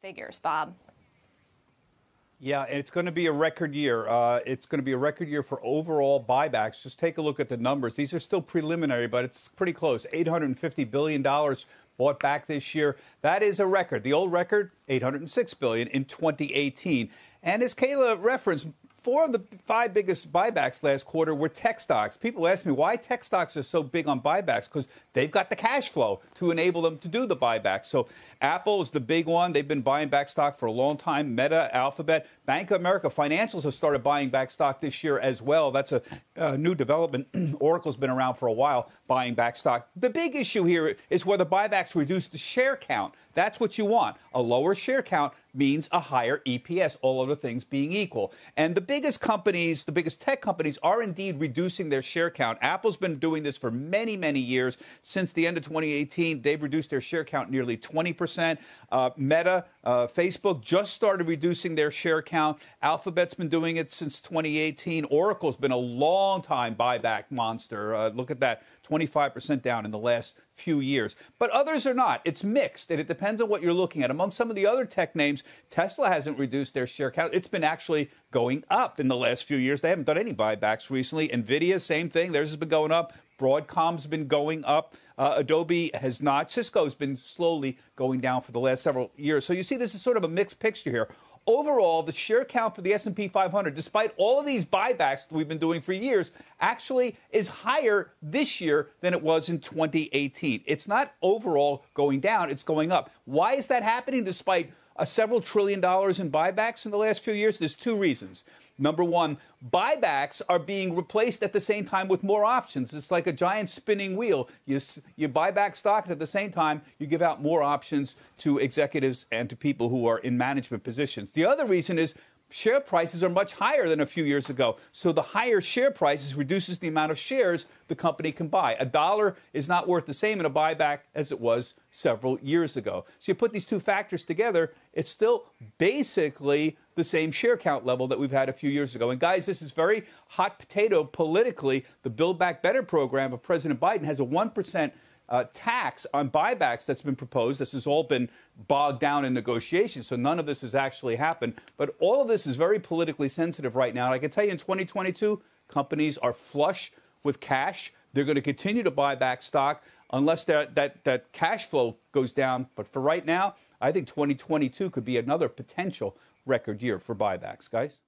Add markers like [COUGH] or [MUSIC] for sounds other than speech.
figures, Bob. Yeah, and it's going to be a record year. Uh, it's going to be a record year for overall buybacks. Just take a look at the numbers. These are still preliminary, but it's pretty close. $850 billion bought back this year. That is a record. The old record, $806 billion in 2018. And as Kayla referenced, four of the five biggest buybacks last quarter were tech stocks. People ask me why tech stocks are so big on buybacks because they've got the cash flow to enable them to do the buybacks. So Apple is the big one. They've been buying back stock for a long time. Meta, Alphabet, Bank of America Financials have started buying back stock this year as well. That's a, a new development. [CLEARS THROAT] Oracle's been around for a while buying back stock. The big issue here is whether buybacks reduce the share count. That's what you want. A lower share count means a higher EPS, all other things being equal. And the biggest companies, the biggest tech companies, are indeed reducing their share count. Apple's been doing this for many, many years. Since the end of 2018, they've reduced their share count nearly 20%. Uh, Meta, uh, Facebook just started reducing their share count. Alphabet's been doing it since 2018. Oracle's been a long time buyback monster. Uh, look at that 25% down in the last few years. But others are not. It's mixed, and it depends on what you're looking at. Among some of the other tech Tesla hasn't reduced their share count. It's been actually going up in the last few years. They haven't done any buybacks recently. Nvidia, same thing. Theirs has been going up. Broadcom's been going up. Uh, Adobe has not. Cisco's been slowly going down for the last several years. So you see, this is sort of a mixed picture here overall, the share count for the S&P 500, despite all of these buybacks that we've been doing for years, actually is higher this year than it was in 2018. It's not overall going down; it's going up. Why is that happening despite uh, several trillion dollars in buybacks in the last few years? There's two reasons. Number one, buybacks are being replaced at the same time with more options. It's like a giant spinning wheel. You, you buy back stock, and at the same time, you give out more options to executives and to people who are in management positions. The other reason is share prices are much higher than a few years ago. So the higher share prices reduces the amount of shares the company can buy. A dollar is not worth the same in a buyback as it was several years ago. So you put these two factors together, it's still basically the same share count level that we've had a few years ago. And guys, this is very hot potato politically. The Build Back Better program of President Biden has a 1% uh, tax on buybacks that's been proposed. This has all been bogged down in negotiations, so none of this has actually happened. But all of this is very politically sensitive right now. And I can tell you in 2022, companies are flush with cash. They're going to continue to buy back stock unless that, that, that cash flow goes down. But for right now, I think 2022 could be another potential record year for buybacks, guys.